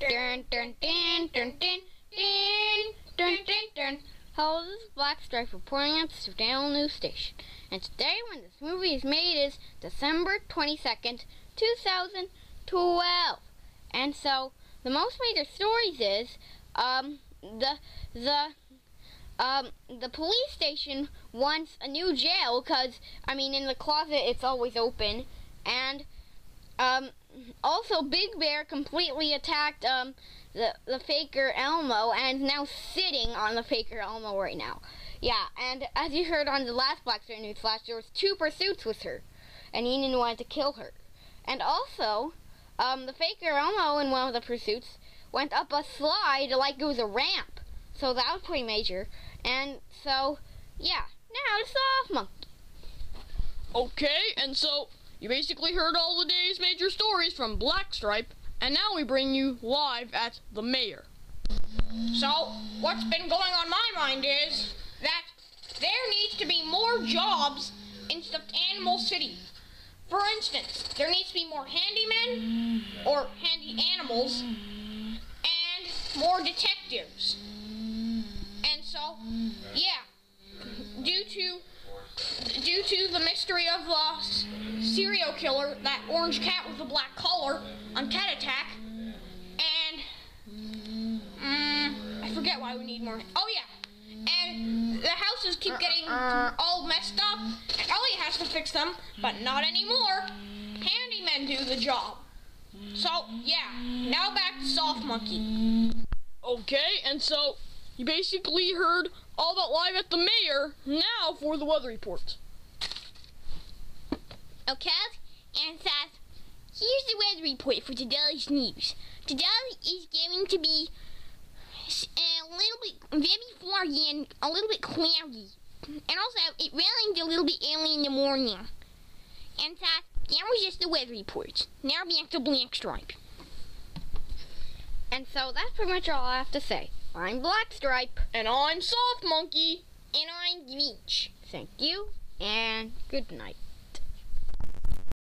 Dun dun dun dun dun dun dun dun dun. Hello, this is Black Stripe reporting at the Seattle News Station. And today, when this movie is made, is December 22nd, 2012. And so, the most major stories is, um, the, the, um, the police station wants a new jail, because, I mean, in the closet, it's always open. And, um, also, Big Bear completely attacked um, the the Faker Elmo and now sitting on the Faker Elmo right now. Yeah, and as you heard on the last Black Stripe News Flash, there was two pursuits with her, and Enid wanted to kill her. And also, um, the Faker Elmo in one of the pursuits went up a slide like it was a ramp, so that was pretty major. And so, yeah, now it's Soft Monkey. Okay, and so you basically heard all the day's major stories from Blackstripe, and now we bring you live at the mayor. So, what's been going on my mind is that there needs to be more jobs in Stuffed Animal City. For instance, there needs to be more handymen or handy animals and more detectives. And so, yeah, due to due to the mystery of the serial killer, that orange cat with the black collar on Cat Attack, and mm, I forget why we need more. Oh yeah, and the houses keep uh, getting uh, uh. all messed up, and Elliot has to fix them, but not anymore. Handymen do the job. So yeah, now back to Soft Monkey. Okay, and so you basically heard all that live at the mayor. Now for the weather report. Okay, and says, here's the weather report for today's news. Today is going to be a little bit very foggy and a little bit cloudy. And also, it rained a little bit early in the morning. And that, that was just the weather report. Now back to Black Stripe. And so that's pretty much all I have to say. I'm Blackstripe. And I'm Soft Monkey. And I'm Grinch. Thank you, and good night.